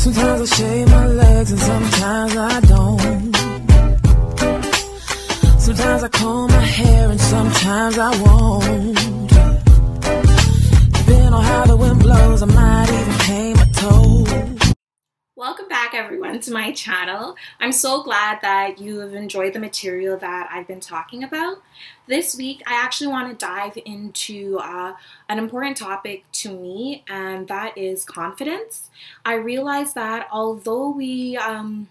Sometimes I shave my legs and sometimes I don't. Sometimes I comb my hair and sometimes I won't. Depending on how the wind blows, I might even paint. Welcome back, everyone, to my channel. I'm so glad that you have enjoyed the material that I've been talking about. This week, I actually want to dive into uh, an important topic to me, and that is confidence. I realize that although we um,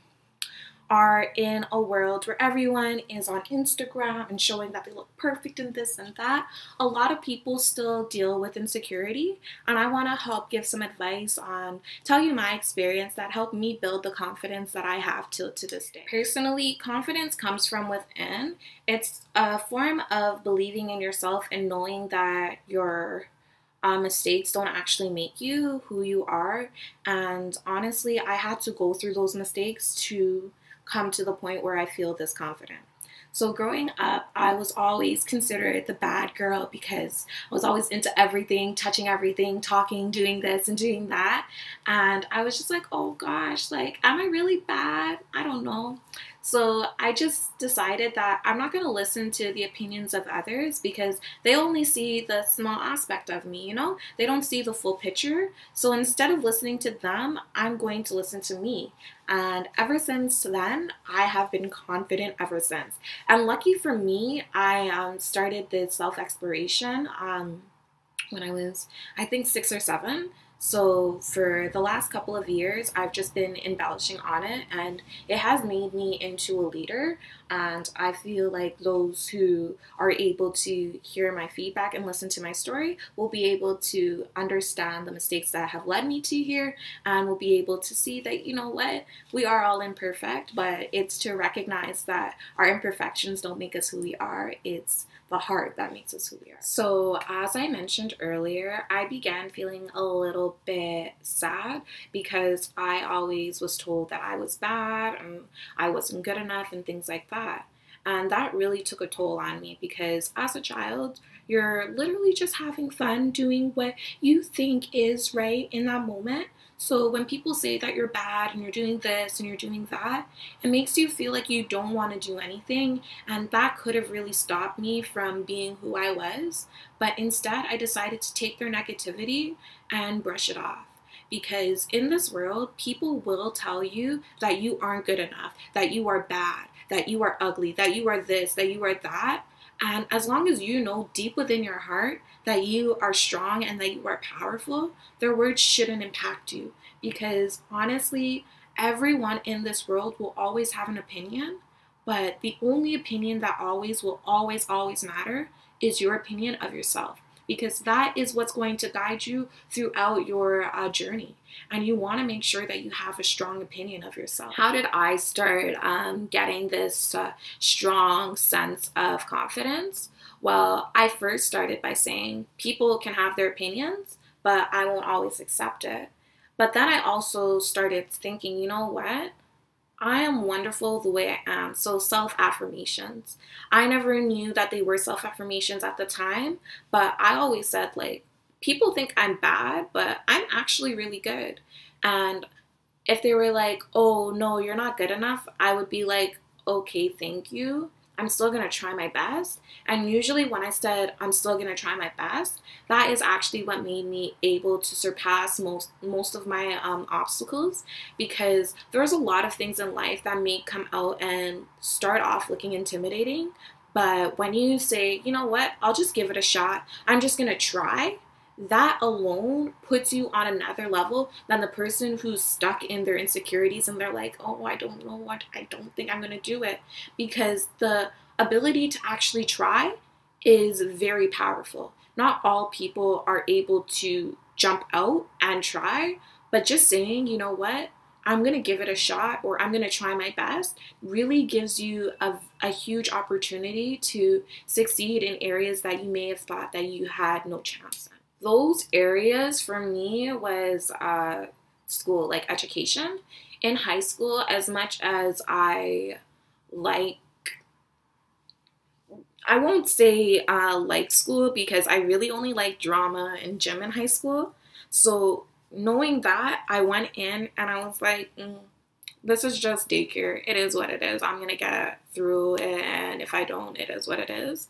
are in a world where everyone is on Instagram and showing that they look perfect and this and that, a lot of people still deal with insecurity. And I want to help give some advice on, tell you my experience that helped me build the confidence that I have to, to this day. Personally, confidence comes from within. It's a form of believing in yourself and knowing that your uh, mistakes don't actually make you who you are. And honestly, I had to go through those mistakes to come to the point where I feel this confident. So growing up, I was always considered the bad girl because I was always into everything, touching everything, talking, doing this and doing that. And I was just like, oh gosh, like, am I really bad? I don't know. So I just decided that I'm not going to listen to the opinions of others because they only see the small aspect of me, you know? They don't see the full picture. So instead of listening to them, I'm going to listen to me. And ever since then, I have been confident ever since. And lucky for me, I um, started this self exploration um, when I was, I think, six or seven. So for the last couple of years, I've just been embellishing on it, and it has made me into a leader. And I feel like those who are able to hear my feedback and listen to my story will be able to understand the mistakes that have led me to here, and will be able to see that you know what we are all imperfect, but it's to recognize that our imperfections don't make us who we are. It's the heart that makes us who we are. So, as I mentioned earlier, I began feeling a little bit sad because I always was told that I was bad and I wasn't good enough and things like that. And that really took a toll on me because as a child, you're literally just having fun doing what you think is right in that moment. So when people say that you're bad and you're doing this and you're doing that, it makes you feel like you don't want to do anything. And that could have really stopped me from being who I was. But instead, I decided to take their negativity and brush it off. Because in this world, people will tell you that you aren't good enough, that you are bad, that you are ugly, that you are this, that you are that. And as long as you know deep within your heart that you are strong and that you are powerful, their words shouldn't impact you. Because honestly, everyone in this world will always have an opinion, but the only opinion that always will always, always matter is your opinion of yourself because that is what's going to guide you throughout your uh, journey. And you want to make sure that you have a strong opinion of yourself. How did I start um, getting this uh, strong sense of confidence? Well, I first started by saying people can have their opinions, but I won't always accept it. But then I also started thinking, you know what? I am wonderful the way I am. So, self affirmations. I never knew that they were self affirmations at the time, but I always said, like, people think I'm bad, but I'm actually really good. And if they were like, oh, no, you're not good enough, I would be like, okay, thank you. I'm still going to try my best. And usually, when I said I'm still going to try my best, that is actually what made me able to surpass most most of my um, obstacles because there's a lot of things in life that may come out and start off looking intimidating. But when you say, you know what, I'll just give it a shot, I'm just going to try, that alone puts you on another level than the person who's stuck in their insecurities and they're like, oh, I don't know what, I don't think I'm going to do it. Because the ability to actually try is very powerful. Not all people are able to jump out and try, but just saying, you know what, I'm going to give it a shot or I'm going to try my best really gives you a, a huge opportunity to succeed in areas that you may have thought that you had no chance in those areas for me was uh, school, like education. In high school, as much as I like, I won't say uh, like school because I really only like drama and gym in high school. So knowing that, I went in and I was like, mm, this is just daycare. It is what it is. I'm going to get through it. And if I don't, it is what it is.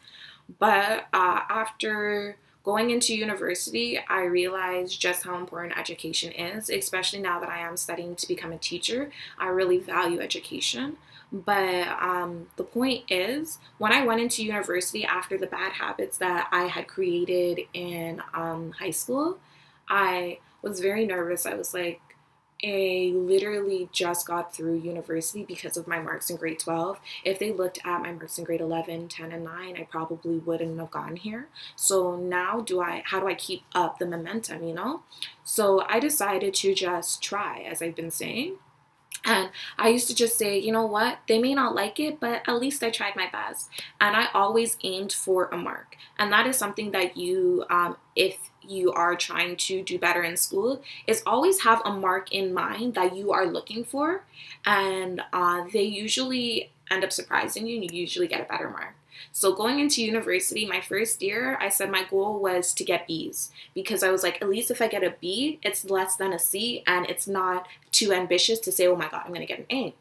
But uh, after going into university, I realized just how important education is, especially now that I am studying to become a teacher. I really value education. But um, the point is, when I went into university after the bad habits that I had created in um, high school, I was very nervous. I was like, I literally just got through university because of my marks in grade 12. If they looked at my marks in grade 11, 10, and 9, I probably wouldn't have gotten here. So now do I how do I keep up the momentum, you know? So I decided to just try as I've been saying. And I used to just say, you know what, they may not like it, but at least I tried my best. And I always aimed for a mark. And that is something that you, um, if you are trying to do better in school, is always have a mark in mind that you are looking for. And uh, they usually end up surprising you, and you usually get a better mark. So going into university, my first year, I said my goal was to get B's because I was like, at least if I get a B, it's less than a C and it's not too ambitious to say, oh my God, I'm going to get an A.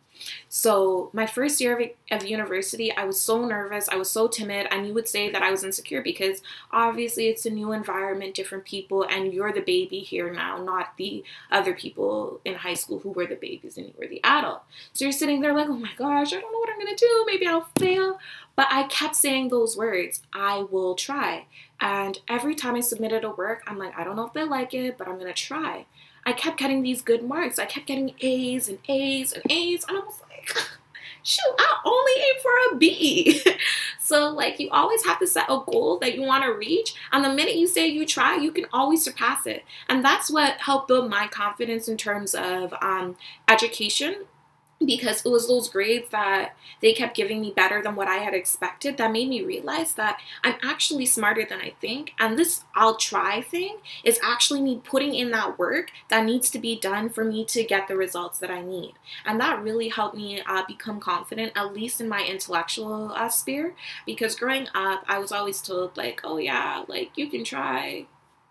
So, my first year of, of, university, I was so nervous. I was so timid. And you would say that I was insecure because obviously it's a new environment, different people, and you're the baby here now, not the other people in high school who were the babies and you were the adult. So, you're sitting there like, oh my gosh, I don't know what I'm going to do. Maybe I'll fail. But I kept saying those words I will try. And every time I submitted a work, I'm like, I don't know if they like it, but I'm going to try. I kept getting these good marks. I kept getting A's and A's and A's. And I was like, shoot, I only aim for a B. so, like, you always have to set a goal that you want to reach. And the minute you say you try, you can always surpass it. And that's what helped build my confidence in terms of um, education because it was those grades that they kept giving me better than what I had expected that made me realize that I'm actually smarter than I think. And this I'll try thing is actually me putting in that work that needs to be done for me to get the results that I need. And that really helped me uh, become confident, at least in my intellectual uh, sphere. Because growing up, I was always told, like, oh yeah, like you can try,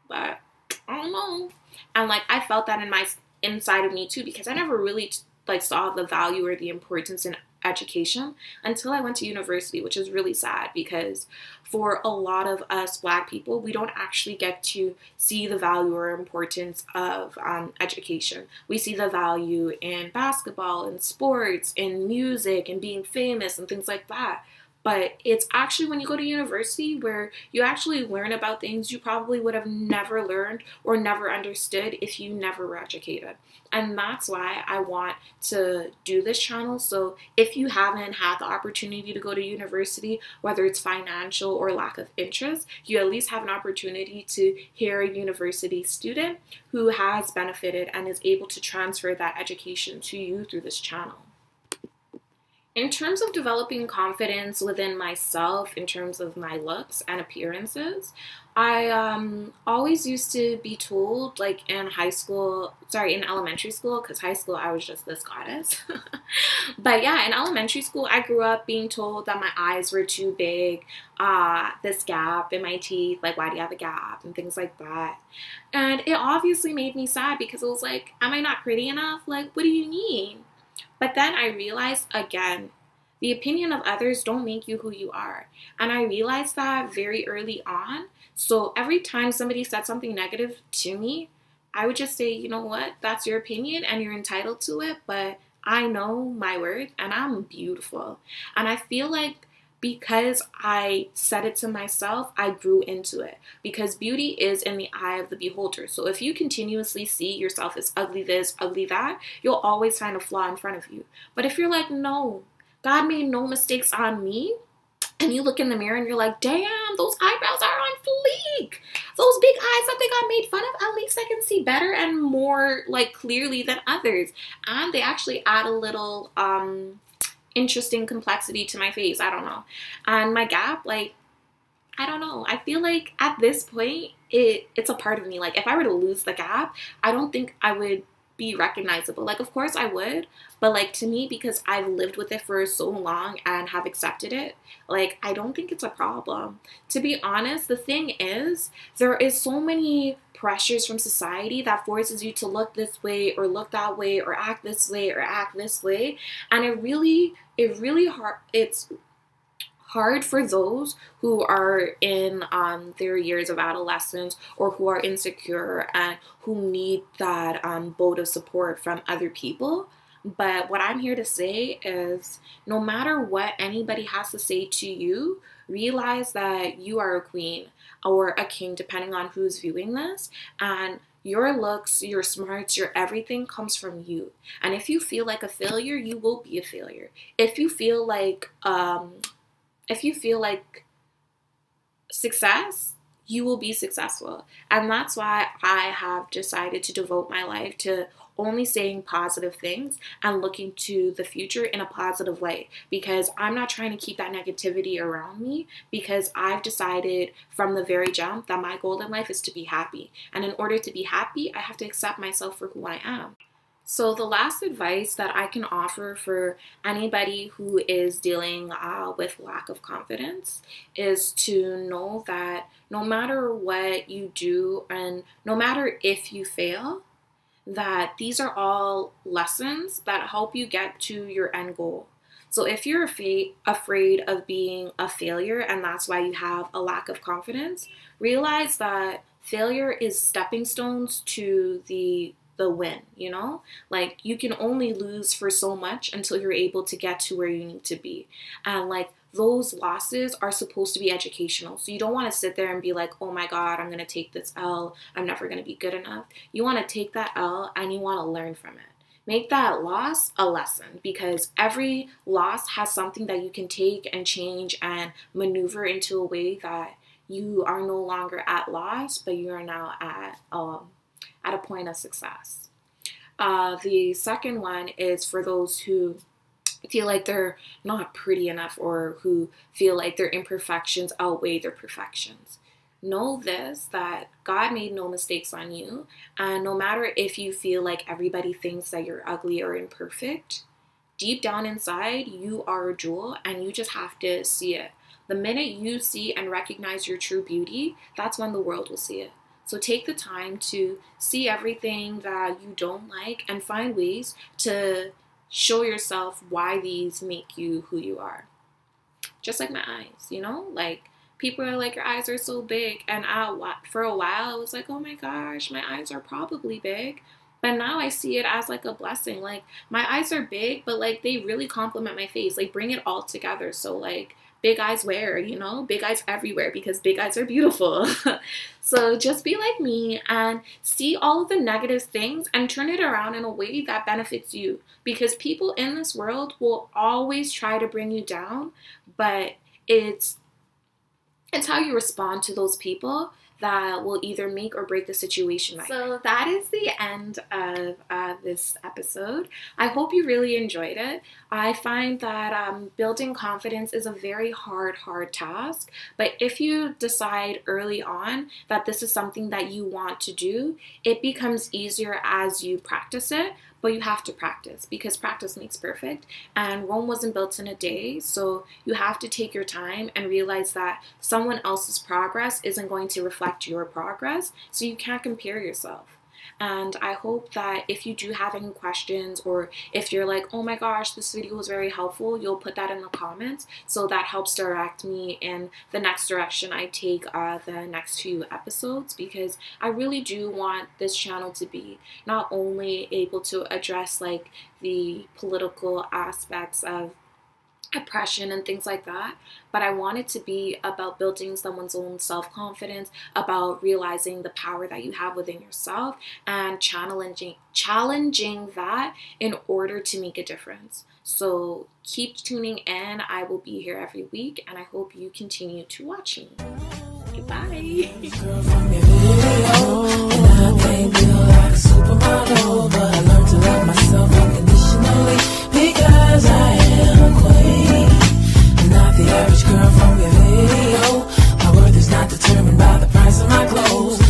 but I don't know. And like I felt that in my inside of me too because I never really like saw the value or the importance in education until I went to university, which is really sad because for a lot of us black people, we don't actually get to see the value or importance of um, education. We see the value in basketball, in sports, in music, and being famous and things like that. But it's actually when you go to university where you actually learn about things you probably would have never learned or never understood if you never were educated. And that's why I want to do this channel. So if you haven't had the opportunity to go to university, whether it's financial or lack of interest, you at least have an opportunity to hear a university student who has benefited and is able to transfer that education to you through this channel. In terms of developing confidence within myself, in terms of my looks and appearances, I um, always used to be told, like in high school, sorry, in elementary school, because high school I was just this goddess. but yeah, in elementary school, I grew up being told that my eyes were too big, uh, this gap in my teeth, like, why do you have a gap, and things like that. And it obviously made me sad because it was like, am I not pretty enough? Like, what do you mean? But then I realized again, the opinion of others don't make you who you are. And I realized that very early on. So every time somebody said something negative to me, I would just say, you know what, that's your opinion and you're entitled to it, but I know my worth and I'm beautiful. And I feel like because I said it to myself, I grew into it. Because beauty is in the eye of the beholder. So if you continuously see yourself as ugly this, ugly that, you'll always find a flaw in front of you. But if you're like, no, God made no mistakes on me, and you look in the mirror and you're like, damn, those eyebrows are on fleek. Those big eyes that they got made fun of, at least I can see better and more like clearly than others. And they actually add a little um interesting complexity to my face. I don't know. And my gap, like, I don't know. I feel like at this point, it it's a part of me. Like if I were to lose the gap, I don't think I would be recognizable. Like, of course I would, but like to me, because I've lived with it for so long and have accepted it, like, I don't think it's a problem. To be honest, the thing is, there is so many pressures from society that forces you to look this way or look that way or act this way or act this way. And it really, it really hard, it's hard for those who are in um, their years of adolescence or who are insecure and who need that um, boat of support from other people. But what I'm here to say is no matter what anybody has to say to you, realize that you are a queen or a king, depending on who's viewing this. And your looks, your smarts, your everything comes from you. And if you feel like a failure, you will be a failure. If you feel like um, if you feel like success, you will be successful. And that's why I have decided to devote my life to only saying positive things and looking to the future in a positive way because I'm not trying to keep that negativity around me because I've decided from the very jump that my goal in life is to be happy. And in order to be happy, I have to accept myself for who I am. So, the last advice that I can offer for anybody who is dealing uh, with lack of confidence is to know that no matter what you do and no matter if you fail, that these are all lessons that help you get to your end goal. So, if you're afraid, afraid of being a failure and that's why you have a lack of confidence, realize that failure is stepping stones to the the win, you know? Like you can only lose for so much until you're able to get to where you need to be. And like those losses are supposed to be educational. So you don't want to sit there and be like, "Oh my god, I'm going to take this L. I'm never going to be good enough." You want to take that L and you want to learn from it. Make that loss a lesson because every loss has something that you can take and change and maneuver into a way that you are no longer at loss, but you are now at um, at a point of success. Uh, the second one is for those who feel like they're not pretty enough or who feel like their imperfections outweigh their perfections. Know this that God made no mistakes on you, and no matter if you feel like everybody thinks that you're ugly or imperfect, deep down inside, you are a jewel and you just have to see it. The minute you see and recognize your true beauty, that's when the world will see it. So take the time to see everything that you don't like and find ways to show yourself why these make you who you are. Just like my eyes, you know? Like people are like, your eyes are so big. And I, for a while, I was like, oh my gosh, my eyes are probably big. But now I see it as like a blessing. Like my eyes are big, but like they really complement my face. Like bring it all together. So like big eyes where, you know, big eyes everywhere because big eyes are beautiful. so just be like me and see all of the negative things and turn it around in a way that benefits you because people in this world will always try to bring you down, but it's it's how you respond to those people that will either make or break the situation. So that is the end of uh, this episode. I hope you really enjoyed it. I find that um, building confidence is a very hard, hard task. But if you decide early on that this is something that you want to do, it becomes easier as you practice it but you have to practice because practice makes perfect. And Rome wasn't built in a day, so you have to take your time and realize that someone else's progress isn't going to reflect your progress, so you can't compare yourself. And I hope that if you do have any questions or if you're like, oh my gosh, this video was very helpful, you'll put that in the comments. So that helps direct me in the next direction I take uh, the next few episodes because I really do want this channel to be not only able to address like the political aspects of oppression and things like that. But I want it to be about building someone's own self confidence, about realizing the power that you have within yourself, and challenging challenging that in order to make a difference. So keep tuning in. I will be here every week, and I hope you continue to watch me. Goodbye. Because I am a queen. I'm not the average girl from your video. My worth is not determined by the price of my clothes.